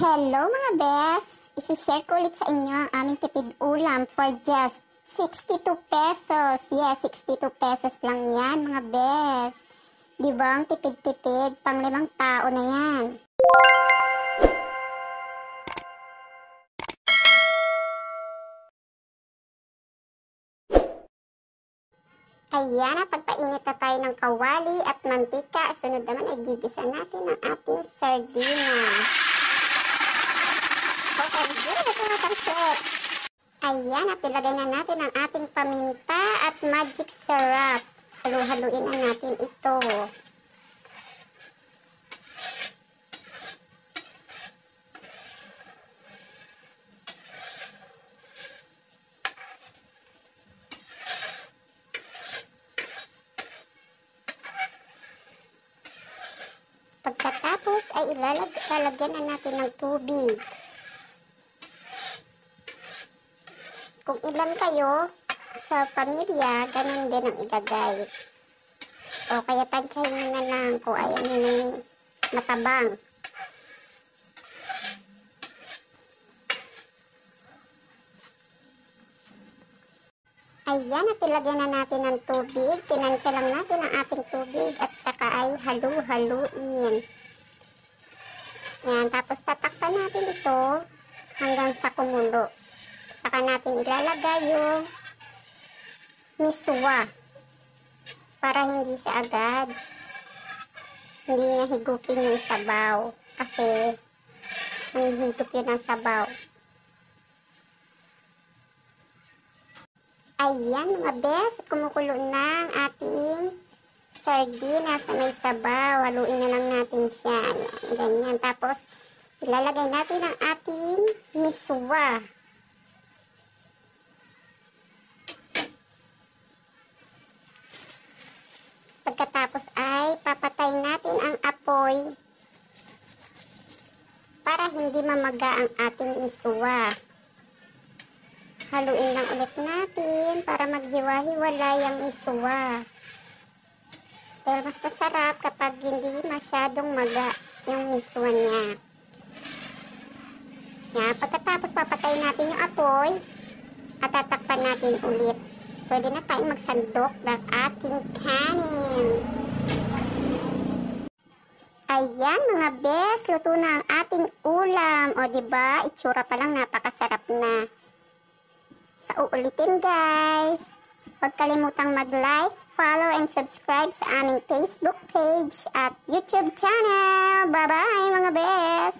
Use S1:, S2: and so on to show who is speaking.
S1: Hello mga best! Isishare ko ulit sa inyo ang aming tipid ulam for just 62 pesos. Yes, 62 pesos lang yan mga best. Di ba ang tipid-tipid? Pang limang tao na yan. Ayan, at pagpainit na tayo ng kawali at mantika. Sunod naman ay gigisa natin ang ating sardinas. So, sardinas ito tamsik. Ayan, at ilagay na natin ang ating paminta at magic syrup. Halu-haluin na natin ito. Pagkatapos ay ilalag lalagyan na natin ng tubig. Kung ilan kayo sa pamilya, ganun din ang ilagay. O kaya tansyahin nyo na lang kung ayaw nyo ng matabang. Ayan, at ilagyan na natin ng tubig. Tinansya lang natin ang ating tubig at saka ay halu-haluin. Yan, tapos tatakpan natin ito hanggang sa kumulo. Saka natin ilalagay yung miswa para hindi siya agad hindi niya higupin yung sabaw kasi ang higop yun ng sabaw. Ayan mga bes, kumukulo na ang ating sardinas na may sabaw. Haluin na lang natin siya. Ayan, ganyan. Tapos, ilalagay natin ang ating miswa. Hindi mamaga ang ating miswa. Haluin lang ulit natin para maghiwa-hiwalay ang miswa. Pero mas masarap kapag hindi masyadong maga yung miswa niya. Yan, pagkatapos papatay natin yung apoy at tatakpan natin ulit. Pwede na tayong magsandok ng ating kanin. Ayan mga bes, luto na ang. O ba diba, itsura pa lang napakasarap na. Sa uulitin guys. Huwag kalimutang mag-like, follow, and subscribe sa aming Facebook page at YouTube channel. Bye-bye mga bes!